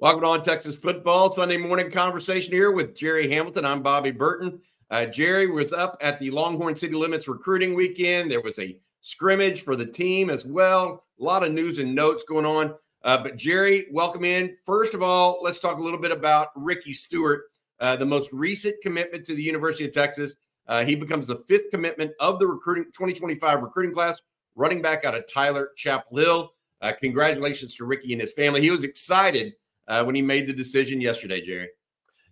Welcome on Texas football Sunday morning conversation here with Gerry Hamilton. I'm Bobby Burton. Uh, Gerry was up at the Longhorn City Limits recruiting weekend. There was a scrimmage for the team as well. A lot of news and notes going on. Uh, but Gerry, welcome in. First of all, let's talk a little bit about Rickey Stewart, uh, the most recent commitment to the University of Texas. Uh, he becomes the fifth commitment of the recruiting 2025 recruiting class, running back out of Tyler Chapel Hill. Uh, congratulations to Rickey and his family. He was excited uh, when he made the decision yesterday, Gerry.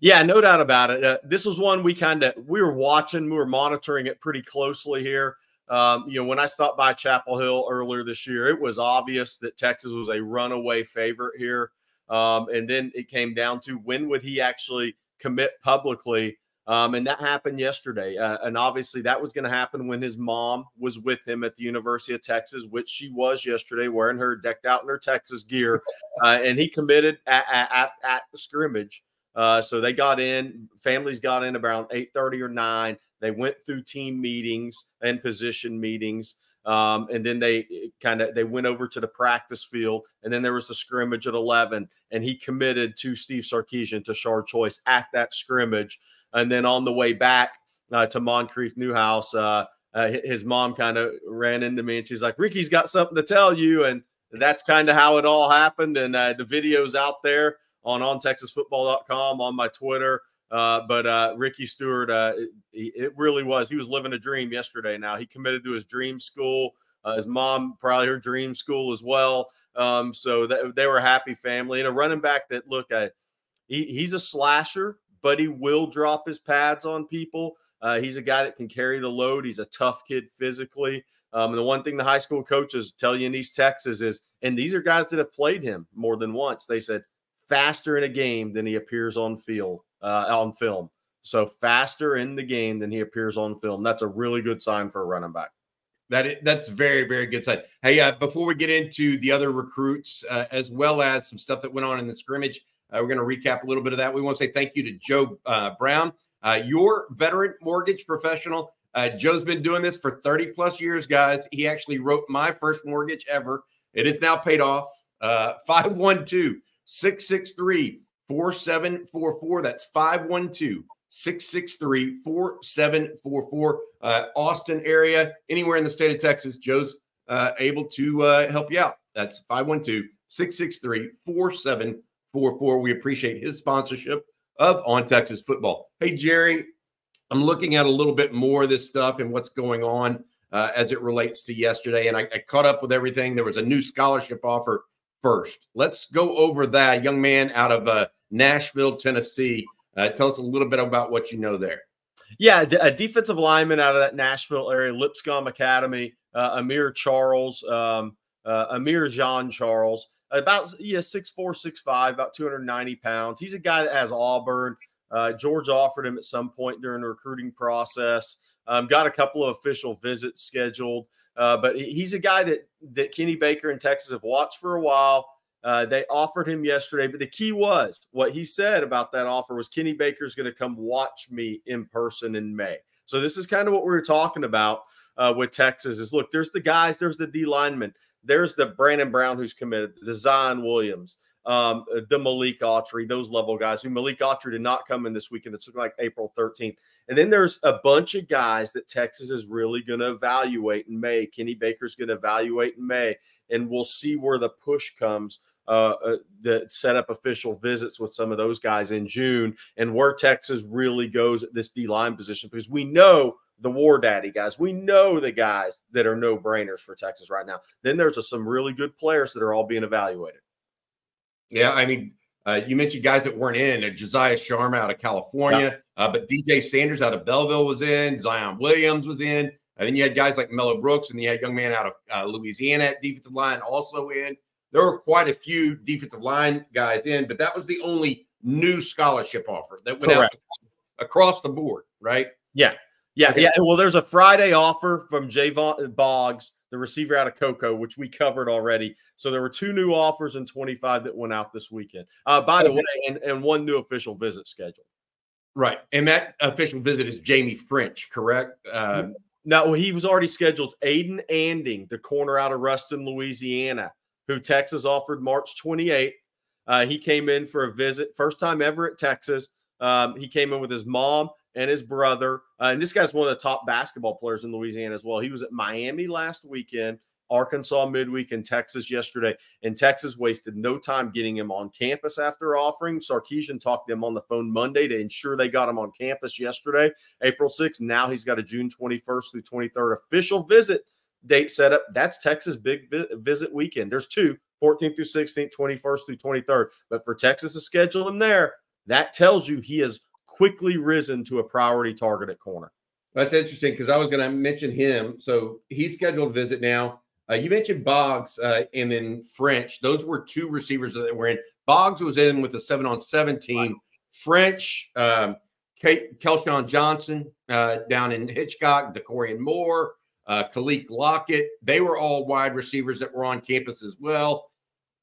Yeah, no doubt about it. Uh, this was one we kind of we were watching, we were monitoring it pretty closely here. Um, you know, when I stopped by Chapel Hill earlier this year, it was obvious that Texas was a runaway favorite here. Um, and then it came down to when would he actually commit publicly? Um, and that happened yesterday. Uh, and obviously, that was going to happen when his mom was with him at the University of Texas, which she was yesterday, wearing her decked out in her Texas gear. Uh, and he committed at, at, at the scrimmage. Uh, so they got in, families got in around 8:30 or 9. They went through team meetings and position meetings. Um, and then they eh, kind of they went over to the practice field, and then there was the scrimmage at 11, and he committed to Steve Sarkisian to Shard Choice at that scrimmage. And then on the way back uh, to Moncrief Neuhaus, uh, uh, his mom kind of ran into me and she's like, Rickey's got something to tell you. And that's kind of how it all happened. And uh, the video's out there on ontexasfootball.com, on my Twitter. Uh, but uh, Rickey Stewart, it, it, really was. He was living a dream yesterday. Now he committed to his dream school. His mom probably her dream school as well. Um, so that, they were a happy family and a running back that look at. He, he's a slasher, but he will drop his pads on people. Uh, he's a guy that can carry the load. He's a tough kid physically. Um, and the one thing the high school coaches tell you in East Texas is, and these are guys that have played him more than once. They said faster in a game than he appears on field uh, on film. So faster in the game than he appears on film. That's a really good sign for a running back. That is, that's very very good sign. Hey, uh, before we get into the other recruits, uh, as well as some stuff that went on in the scrimmage, we're going to recap a little bit of that. We want to say thank you to Joe uh, Brown, uh, your veteran mortgage professional. Uh, Joe's been doing this for 30 plus years, guys. He actually wrote my first mortgage ever. It is now paid off. 512 663 4744. That's 512 663 4744. Uh, Austin area, anywhere in the state of Texas, Joe's uh, able to uh, help you out. That's 512 663 4744. We appreciate his sponsorship of On Texas Football. Hey, Gerry, I'm looking at a little bit more of this stuff and what's going on uh, as it relates to yesterday. And I, I, caught up with everything. There was a new scholarship offer first. Let's go over that. Young man out of uh, Nashville, Tennessee. Uh, tell us a little bit about what you know there. Yeah, a defensive lineman out of that Nashville area, Lipscomb Academy, uh, Amir Charles, um, uh, Amir Jean Charles, about yeah six four six five, about two hundred ninety pounds. He's a guy that has Auburn. Uh, George offered him at some point during the recruiting process. Um, got a couple of official visits scheduled, uh, but he's a guy that that Kenny Baker and Texas have watched for a while. Uh, they offered him yesterday, but the key was what he said about that offer was Kenny Baker's going to come watch me in person in May. So this is kind of what we were talking about uh, with Texas. Is look, there's the guys, there's the D lineman, there's the Brandon Brown who's committed, the Zion Williams, um, the Malik Autry, those level guys. Who Malik Autry did not come in this weekend. It's looking like April 13th. And then there's a bunch of guys that Texas is really going to evaluate in May. Kenny Baker's going to evaluate in May, and we'll see where the push comes uh, uh, that set up official visits with some of those guys in June and where Texas really goes at this D line position because we know the war daddy guys. We know the guys that are no brainers for Texas right now. Then there's a, some really good players that are all being evaluated. Yeah, I mean, uh, you mentioned guys that weren't in. Uh, Josiah Sharma out of California, yeah. uh, but DJ Sanders out of Belleville was in. Zion Williams was in. And then you had guys like Mello Brooks, and you had a young man out of uh, Louisiana at defensive line also in there were quite a few defensive line guys in, but that was the only new scholarship offer that went Correct. out across the board, right? Yeah. Yeah. Okay. Yeah. Well, there's a Friday offer from Javon Boggs, the receiver out of Cocoa, which we covered already. So there were two new offers in 25 that went out this weekend. Uh, by the way, and, and one new official visit scheduled. Right. And that official visit is Jaime Ffrench, correct? Um, no, he was already scheduled. Aiden Anding, the corner out of Ruston, Louisiana who Texas offered March 28th. Uh, he came in for a visit, first time ever at Texas. Um, he came in with his mom and his brother. Uh, and this guy's one of the top basketball players in Louisiana as well. He was at Miami last weekend, Arkansas midweek, and Texas yesterday. And Texas wasted no time getting him on campus after offering. Sarkisian talked to him on the phone Monday to ensure they got him on campus yesterday, April 6th. Now he's got a June 21st through 23rd official visit date set up. That's Texas big vi- visit weekend. There's two 14th through 16th, 21st through 23rd. But for Texas to schedule him there, that tells you he has quickly risen to a priority target at corner. That's interesting because I was going to mention him. So he's scheduled a visit now. Uh, you mentioned Boggs uh, and then Ffrench. Those were two receivers that were in. Boggs was in with the seven on seven team. Ffrench, um, Kate, Kelshawn Johnson uh, down in Hitchcock, Dakorien Moore, uh, Kaliq Lockett. They were all wide receivers that were on campus as well.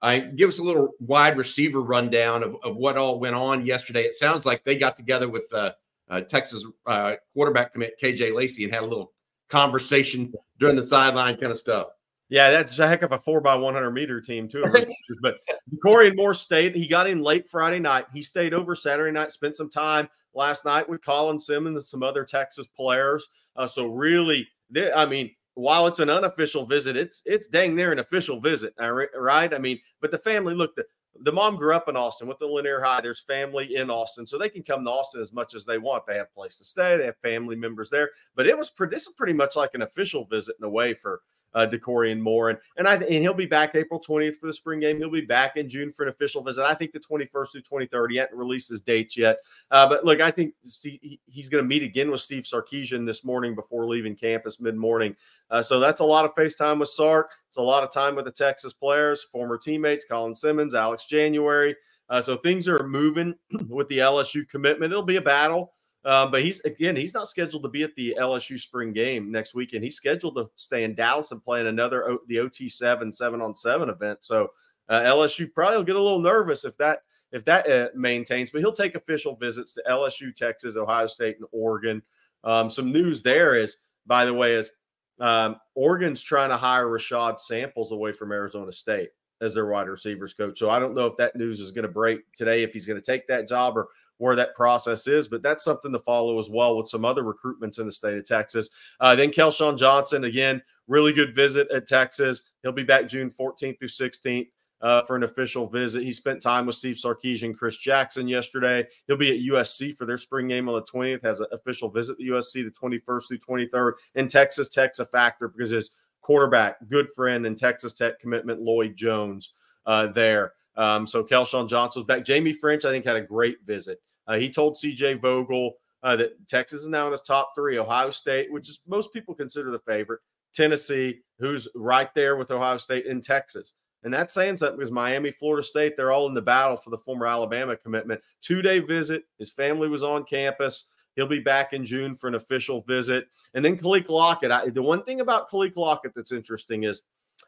I give us a little wide receiver rundown of, of what all went on yesterday. It sounds like they got together with uh, uh, Texas uh, quarterback commit KJ Lacey and had a little conversation during the sideline kind of stuff. Yeah, that's a heck of a four by 100 meter team, too. but Dakorien Moore stayed. He got in late Friday night. He stayed over Saturday night, spent some time last night with Colin Simmons and some other Texas players. Uh, so, really, I mean, while it's an unofficial visit, it's it's dang near an official visit, right? I mean, but the family look the the mom grew up in Austin with the Lanier High. There's family in Austin, so they can come to Austin as much as they want. They have place to stay. They have family members there. But it was pretty, this is pretty much like an official visit in a way for uh, Dakorien Moore. And and I and he'll be back April 20th for the spring game. He'll be back in June for an official visit. I think the 21st through 23rd. He hasn't released his dates yet. Uh, but look, I think he's going to meet again with Steve Sarkisian this morning before leaving campus mid morning. Uh, so that's a lot of FaceTime with Sark. It's a lot of time with the Texas players, former teammates, Colin Simmons, Alex January. Uh, so things are moving with the LSU commitment. It'll be a battle. Um, but he's again, he's not scheduled to be at the LSU spring game next weekend. He's scheduled to stay in Dallas and play in another o, the OT seven seven on seven event. So uh, LSU probably will get a little nervous if that if that uh, maintains. But he'll take official visits to LSU, Texas, Ohio State, and Oregon. Um, some news there is, by the way, is um, Oregon's trying to hire Ra'Shaad Samples away from Arizona State as their wide receivers coach. So I don't know if that news is going to break today, if he's going to take that job or where that process is, but that's something to follow as well with some other recruitments in the state of Texas. Uh, then Kelshawn Johnson, again, really good visit at Texas. He'll be back June 14th through 16th. Uh, for an official visit. He spent time with Steve Sarkisian, Chris Jackson yesterday. He'll be at USC for their spring game on the 20th, has an official visit to USC the 21st through 23rd. And Texas Tech's a factor because his quarterback, good friend, and Texas Tech commitment, Lloyd Jones, uh, there. Um, so Kelshawn Johnson's back. Jaime Ffrench, I think, had a great visit. Uh, he told CJ Vogel uh, that Texas is now in his top three. Ohio State, which is most people consider the favorite. Tennessee, who's right there with Ohio State in Texas. And that's saying something because Miami, Florida State, they're all in the battle for the former Alabama commitment. Two day visit. His family was on campus. He'll be back in June for an official visit. And then Kaliq Lockett. I, the one thing about Kaliq Lockett that's interesting is,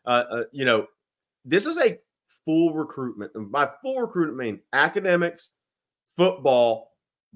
uh, uh, you know, this is a full recruitment. And by full recruitment, I mean academics, football,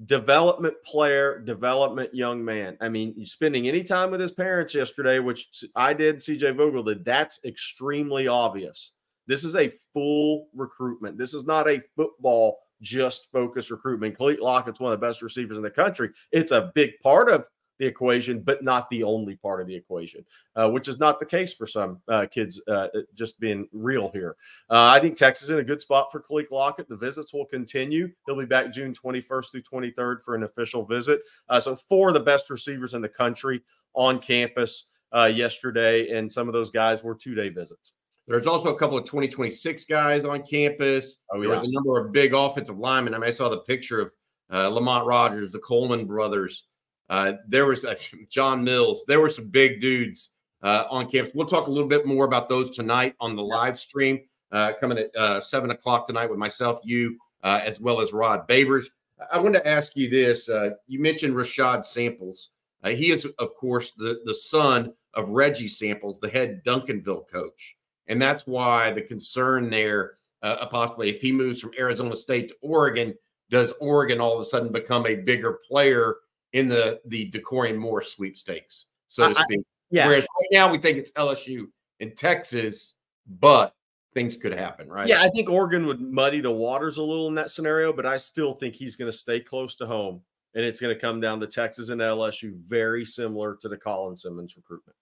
development player, development young man. I mean, spending any time with his parents yesterday, which I did, CJ Vogel did, that's extremely obvious. This is a full recruitment. This is not a football just focused recruitment. Kaliq Lockett's one of the best receivers in the country. It's a big part of the equation, but not the only part of the equation, uh, which is not the case for some uh, kids. Uh, just being real here, uh, I think Texas is in a good spot for Kaliq Lockett. The visits will continue. He'll be back June 21st through 23rd for an official visit. Uh, so four of the best receivers in the country on campus uh, yesterday, and some of those guys were two day visits. There's also a couple of 2026 guys on campus. Oh, yeah. There was a number of big offensive linemen. I mean, I saw the picture of Lamont Rogers, the Coleman brothers. Uh, there was uh, John Mills. There were some big dudes uh, on campus. We'll talk a little bit more about those tonight on the live stream uh, coming at uh, seven o'clock tonight with myself, you, uh, as well as Rod Babers. I wanted to ask you this. you mentioned Ra'Shaad Samples. he is, of course, the, the son of Reggie Samples, the head Duncanville coach. And that's why the concern there, possibly if he moves from Arizona State to Oregon, does Oregon all of a sudden become a bigger player in the the Dakorien Moore sweepstakes, so to speak. I, yeah. Whereas right now we think it's LSU in Texas, but things could happen, right? Yeah, I think Oregon would muddy the waters a little in that scenario, but I still think he's going to stay close to home, and it's going to come down to Texas and LSU, very similar to the Colin Simmons recruitment.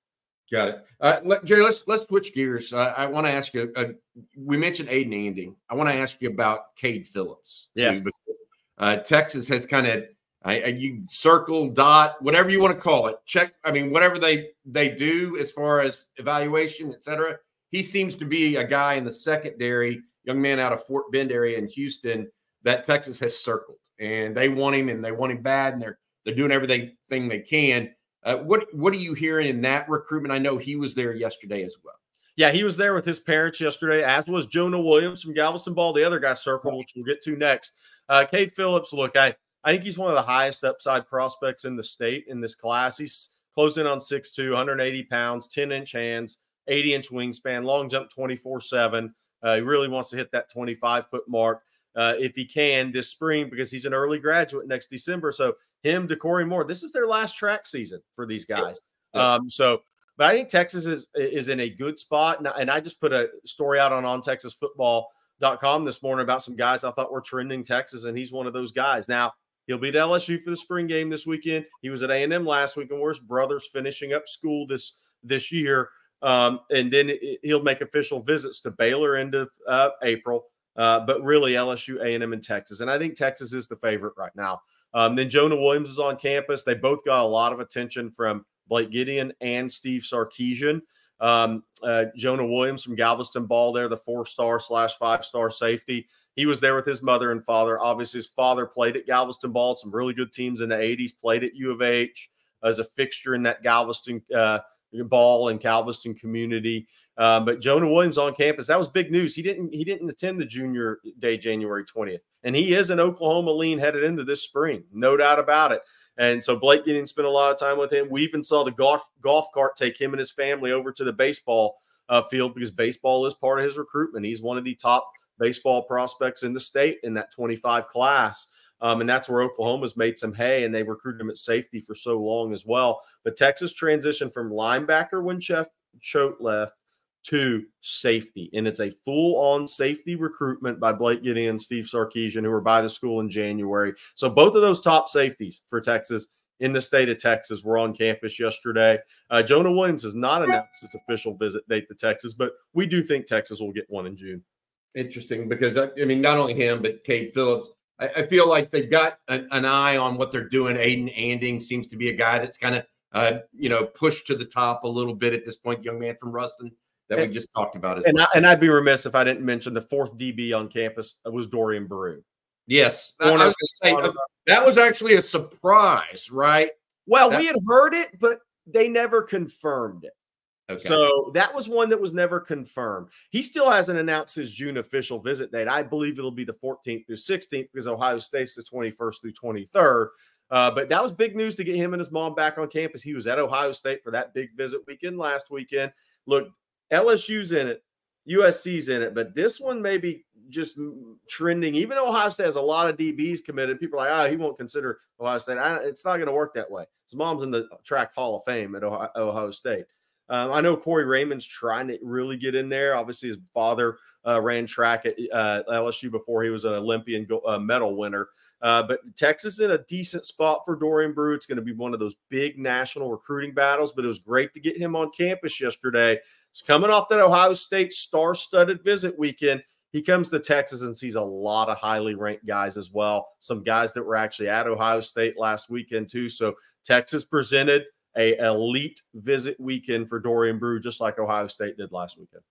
Got it, uh, let, Gerry. Let's let's switch gears. Uh, I want to ask you. Uh, we mentioned Aiden Anding. I want to ask you about Cade Phillips. Too, yes. uh, Texas has kind of I, I, you circle dot whatever you want to call it. Check. I mean, whatever they they do as far as evaluation, etc. He seems to be a guy in the secondary, young man out of Fort Bend area in Houston that Texas has circled, and they want him, and they want him bad, and they're they're doing everything they can uh, what what are you hearing in that recruitment? I know he was there yesterday as well. Yeah, he was there with his parents yesterday, as was Jonah Williams from Galveston Ball, the other guy circle, which we'll get to next. Uh, Cade Phillips, look, I, I think he's one of the highest upside prospects in the state in this class. He's closing on 6'2, 180 pounds, 10 inch hands, 80 inch wingspan, long jump 24 7. Uh, he really wants to hit that 25 foot mark uh, if he can this spring because he's an early graduate next December. So him, Decory Moore. This is their last track season for these guys. Um, so, but I think Texas is is in a good spot, and, and I just put a story out on on Texas Football.com this morning about some guys I thought were trending Texas, and he's one of those guys. Now he'll be at LSU for the spring game this weekend. He was at A and M last week, and his brothers finishing up school this this year. Um, and then he'll make official visits to Baylor into uh, April, uh, but really LSU, A and M, and Texas. And I think Texas is the favorite right now. Um, then Jonah Williams is on campus. They both got a lot of attention from Blake Gideon and Steve Sarkisian. Um, uh, Jonah Williams from Galveston Ball there, the four star slash five star safety. He was there with his mother and father. Obviously, his father played at Galveston Ball, some really good teams in the 80s, played at U of H as a fixture in that Galveston uh, ball and Galveston community. Um, but Jonah Williams on campus, that was big news. He didn't he didn't attend the junior day January 20th. And he is an Oklahoma lean headed into this spring, no doubt about it. And so Blake Gideon spent a lot of time with him. We even saw the golf golf cart take him and his family over to the baseball uh, field because baseball is part of his recruitment. He's one of the top baseball prospects in the state in that 25 class. Um, and that's where Oklahoma's made some hay, and they recruited him at safety for so long as well. But Texas transitioned from linebacker when Jeff Choate left to safety. And it's a full on safety recruitment by Blake Gideon and Steve Sarkisian, who were by the school in January. So both of those top safeties for Texas in the state of Texas were on campus yesterday. Uh, Jonah Williams has not announced its official visit date to Texas, but we do think Texas will get one in June. Interesting because, I, I mean, not only him, but Cade Phillips. I, I feel like they've got an, an, eye on what they're doing. Aiden Anding seems to be a guy that's kind of, uh, you know, pushed to the top a little bit at this point, young man from Ruston that and, we just talked about. and, well. I, and I'd be remiss if I didn't mention the fourth DB on campus was Dorian Brew. Yes, I, was say, uh, that was actually a surprise, right? Well, that, we had heard it, but they never confirmed it. Okay. So that was one that was never confirmed. He still hasn't announced his June official visit date. I believe it'll be the 14th through 16th because Ohio State's the 21st through 23rd. Uh, but that was big news to get him and his mom back on campus. He was at Ohio State for that big visit weekend last weekend. Look, LSU's in it, USC's in it, but this one may be just trending. Even though Ohio State has a lot of DBs committed, people are like, oh, he won't consider Ohio State. I, it's not going to work that way. His mom's in the track Hall of Fame at Ohio, Ohio State. Um, I know Corey Raymond's trying to really get in there. Obviously, his father uh, ran track at uh, LSU before he was an Olympian go- uh, medal winner. Uh, but Texas is in a decent spot for Dorian Brew. It's going to be one of those big national recruiting battles, but it was great to get him on campus yesterday He's coming off that Ohio State star studded visit weekend. He comes to Texas and sees a lot of highly ranked guys as well. Some guys that were actually at Ohio State last weekend, too. So Texas presented a elite visit weekend for Dorian Brew, just like Ohio State did last weekend.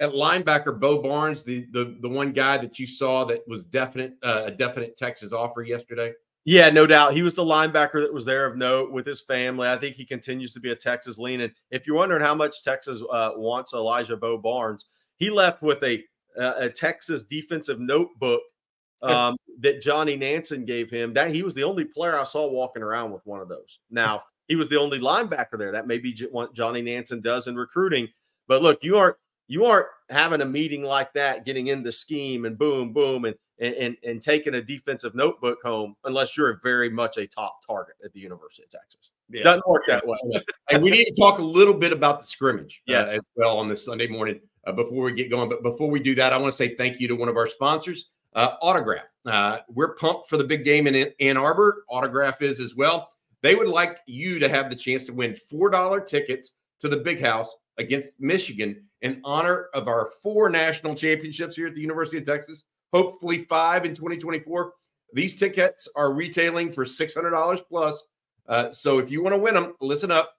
At linebacker, Bo Barnes, the the the one guy that you saw that was definite uh, a definite Texas offer yesterday. Yeah, no doubt. He was the linebacker that was there of note with his family. I think he continues to be a Texas lean. And if you're wondering how much Texas uh, wants Elijah Bo Barnes, he left with a, a Texas defensive notebook um, that Johnny Nansen gave him. That he was the only player I saw walking around with one of those. Now he was the only linebacker there. That may be what Johnny Nansen does in recruiting. But look, you aren't you aren't having a meeting like that, getting in the scheme and boom, boom, and and, and taking a defensive notebook home unless you're very much a top target at the University of Texas. Yeah. Doesn't work that way. and we need to talk a little bit about the scrimmage yes. Uh, as well on this Sunday morning uh, before we get going. But before we do that, I want to say thank you to one of our sponsors, uh, Autograph. Uh, we're pumped for the big game in Ann Arbor. Autograph is as well. They would like you to have the chance to win $4 tickets to the big house against Michigan in honor of our four national championships here at the University of Texas, hopefully five in 2024. These tickets are retailing for $600 plus. Uh, so if you want to win them, listen up.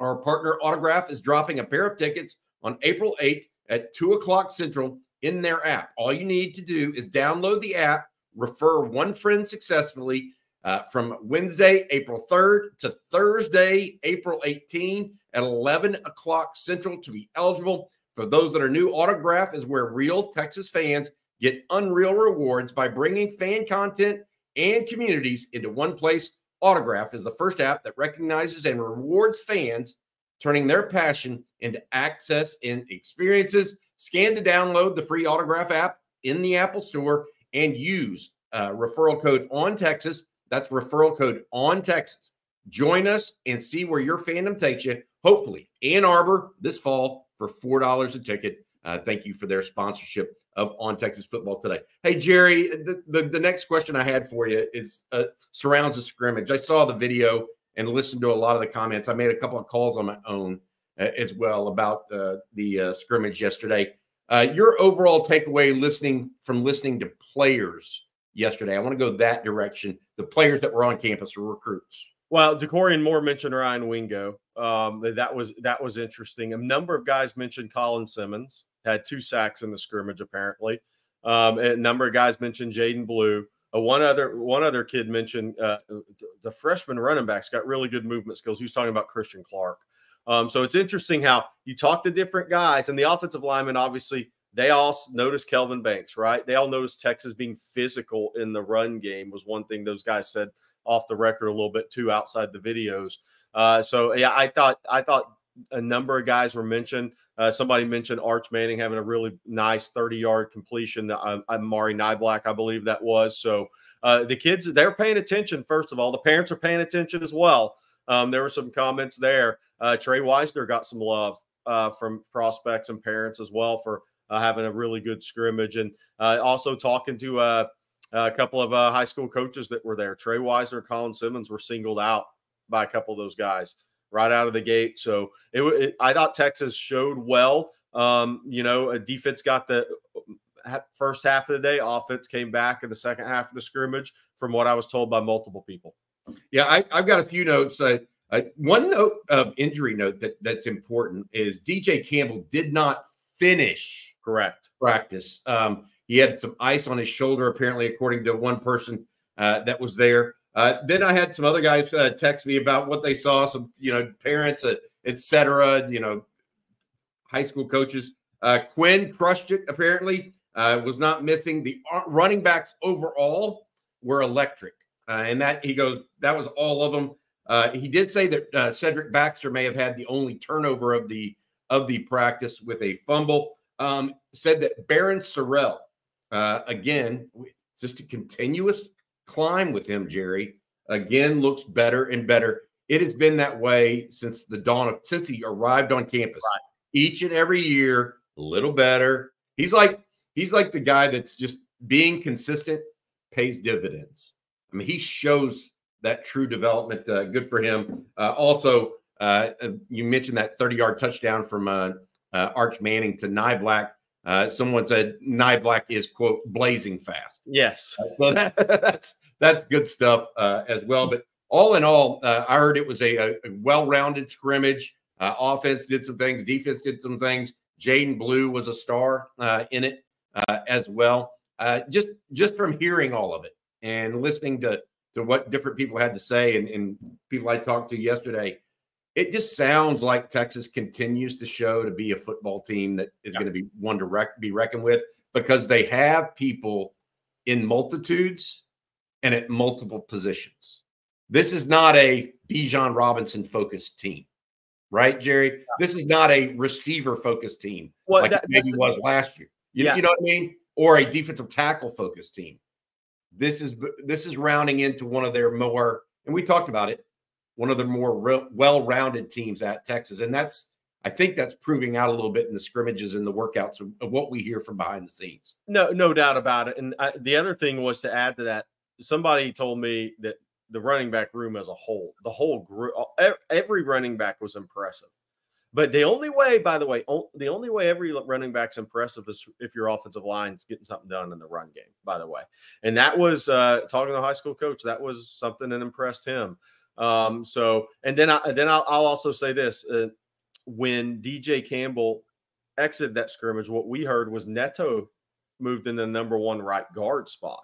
Our partner Autograph is dropping a pair of tickets on April 8th at 2 o'clock Central in their app. All you need to do is download the app, refer one friend successfully uh, from Wednesday, April 3rd to Thursday, April 18 at 11 o'clock Central to be eligible. For those that are new, Autograph is where real Texas fans get unreal rewards by bringing fan content and communities into one place. Autograph is the first app that recognizes and rewards fans, turning their passion into access and experiences. Scan to download the free Autograph app in the Apple Store and use uh, referral code on Texas. That's referral code on Texas. Join us and see where your fandom takes you. Hopefully, Ann Arbor this fall for $4 a ticket. Uh, thank you for their sponsorship of On Texas Football today. Hey, Gerry, the, the, the next question I had for you is uh, surrounds the scrimmage. I saw the video and listened to a lot of the comments. I made a couple of calls on my own uh, as well about uh, the uh, scrimmage yesterday. Uh, your overall takeaway listening from listening to players yesterday. I want to go that direction. The players that were on campus were recruits. Well, Dakorien Moore mentioned Ryan Wingo. Um, that was that was interesting. A number of guys mentioned Colin Simmons had two sacks in the scrimmage apparently. Um, a number of guys mentioned Jaydon Blue. Uh, one other one other kid mentioned uh, the freshman running backs got really good movement skills. He was talking about Christian Clark. Um, so it's interesting how you talk to different guys, and the offensive linemen obviously they all noticed Kelvin Banks, right? They all noticed Texas being physical in the run game was one thing those guys said off the record a little bit too outside the videos. Uh, so yeah, I thought I thought a number of guys were mentioned. Uh, somebody mentioned Arch Manning having a really nice 30 yard completion. Uh, Mari Niblett, I believe that was. So uh, the kids, they're paying attention, first of all. The parents are paying attention as well. Um, there were some comments there. Uh, Tre Wisner got some love uh, from prospects and parents as well for having a really good scrimmage. And uh, also talking to a couple of high school coaches that were there. Tre Wisner Colin Simmons were singled out by a couple of those guys right out of the gate. So it, it I thought Texas showed well. Um, you know, a defense got the uh, first half of the day. Offense came back in the second half of the scrimmage, from what I was told by multiple people. Yeah, I, have got a few notes. Uh, uh, one note of injury note that that's important is DJ Campbell did not finish correct practice. Um, he had some ice on his shoulder, apparently, according to one person uh, that was there. Uh, then I had some other guys uh, text me about what they saw, some you know parents, uh, etc. You know, high school coaches. Uh, Quinn crushed it. Apparently, uh, was not missing. The running backs overall were electric, uh, and that he goes that was all of them. Uh, he did say that uh, Cedric Baxter may have had the only turnover of the of the practice with a fumble. Um, said that Barryn Sorrell, uh, again, just a continuous climb with him, Gerry, again looks better and better. It has been that way since the dawn of since he arrived on campus. Right. Each and every year, a little better. He's like he's like the guy that's just being consistent pays dividends. I mean, he shows that true development. Uh, good for him. Uh, also, uh, uh you mentioned that 30 yard touchdown from uh, uh, Arch Manning to Niblett. Uh, someone said Niblett is quote blazing fast. Yes, so that, that's that's good stuff uh, as well. But all in all, uh, I heard it was a, a well-rounded scrimmage. Uh, offense did some things, defense did some things. Jaydon Blue was a star uh, in it uh, as well. just just from hearing all of it and listening to to what different people had to say and, and people I talked to yesterday, it just sounds like Texas continues to show to be a football team that is yeah. going to be one to rec- be reckoned with because they have people in multitudes and at multiple positions. This is not a Bijan Robinson focused team, right, Gerry? Yeah. This is not a receiver focused team well, like that, maybe was last year. You, yeah. you know what I mean? Or a defensive tackle focused team. This is this is rounding into one of their more, and we talked about it one of the more re- well-rounded teams at Texas, and that's I think that's proving out a little bit in the scrimmages and the workouts of, of what we hear from behind the scenes. No, no doubt about it. And I, the other thing was to add to that. Somebody told me that the running back room as a whole, the whole group, every running back was impressive. But the only way, by the way, the only way every running back's impressive is if your offensive line is getting something done in the run game. By the way, and that was uh, talking to a high school coach. That was something that impressed him. Um, so, and then I then I'll, I'll also say this: uh, when DJ Campbell exited that scrimmage, what we heard was Neto moved in the number one right guard spot.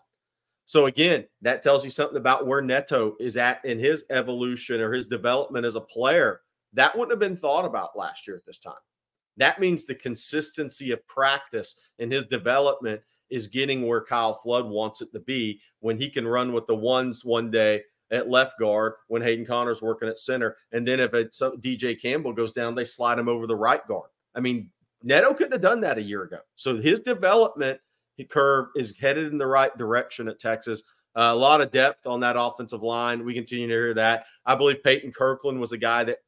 So again, that tells you something about where Neto is at in his evolution or his development as a player. That wouldn't have been thought about last year at this time. That means the consistency of practice and his development is getting where Kyle Flood wants it to be when he can run with the ones one day at left guard when Hayden Conner's working at center. And then if it's DJ Campbell goes down, they slide him over the right guard. I mean, Neto couldn't have done that a year ago. So his development curve is headed in the right direction at Texas. Uh, a lot of depth on that offensive line. We continue to hear that. I believe Peyton Kirkland was a guy that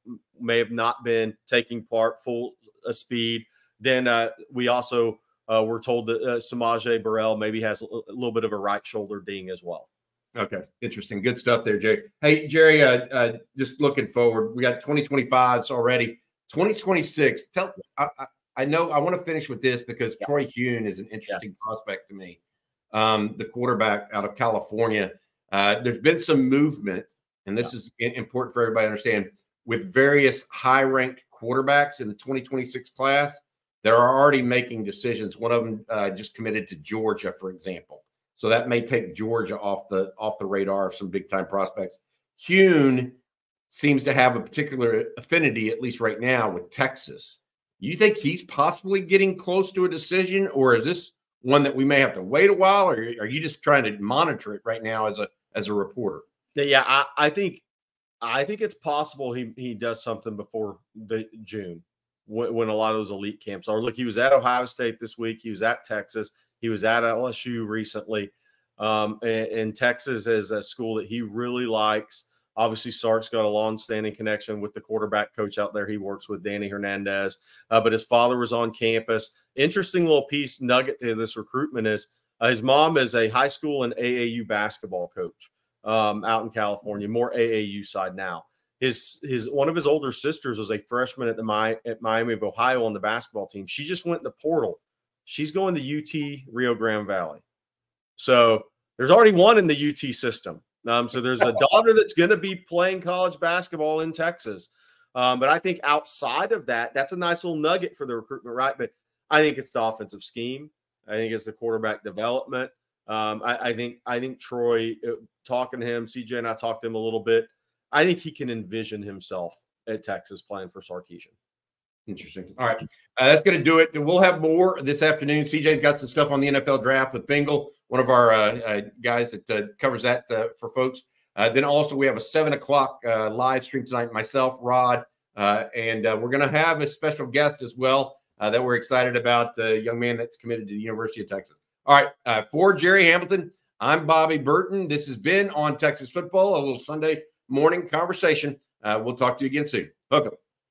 may have not been taking part full uh, speed. Then uh, we also uh, were told that uh, Samaje Burrell maybe has a, a little bit of a right shoulder ding as well. Okay, interesting. Good stuff there, Gerry. Hey, Gerry, uh, uh, just looking forward, we got 2025s already. 2026. Tell I, I, I know I want to finish with this because yeah. Troy Huhn is an interesting yes. prospect to me. Um, the quarterback out of California. Uh, there's been some movement, and this yeah. is important for everybody to understand. With various high-ranked quarterbacks in the 2026 class, that are already making decisions. One of them uh, just committed to Georgia, for example. So that may take Georgia off the off the radar of some big time prospects. Huhn seems to have a particular affinity, at least right now, with Texas. You think he's possibly getting close to a decision, or is this one that we may have to wait a while, or are you just trying to monitor it right now as a as a reporter? Yeah, I, I think I think it's possible he he does something before the June when, when a lot of those elite camps are. Look, he was at Ohio State this week. He was at Texas. He was at LSU recently. Um, and, and, Texas is a school that he really likes. Obviously, Sark's got a long-standing connection with the quarterback coach out there. He works with Danny Hernandez, uh, but his father was on campus. Interesting little piece nugget to this recruitment is uh, his mom is a high school and AAU basketball coach um, out in California, more AAU side now. His his one of his older sisters was a freshman at the Mi- at Miami of Ohio on the basketball team. She just went the portal She's going to UT Rio Grande Valley. So there's already one in the UT system. Um, so there's a daughter that's going to be playing college basketball in Texas. Um, but I think outside of that, that's a nice little nugget for the recruitment, right? But I think it's the offensive scheme. I think it's the quarterback development. Um, I, I, think I think Troy uh, talking to him, CJ and I talked to him a little bit. I think he can envision himself at Texas playing for Sarkisian. Interesting. All right. Uh, that's going to do it. We'll have more this afternoon. CJ's got some stuff on the NFL draft with Bingle, one of our uh, uh, guys that uh, covers that uh, for folks. Uh, then also, we have a seven o'clock live stream tonight, myself, Rod, and we're going to have a special guest as well that we're excited about, a young man that's committed to the University of Texas. All right. for Gerry Hamilton, I'm Bobby Burton. This has been on Texas football, a little Sunday morning conversation. we'll talk to you again soon. Welcome.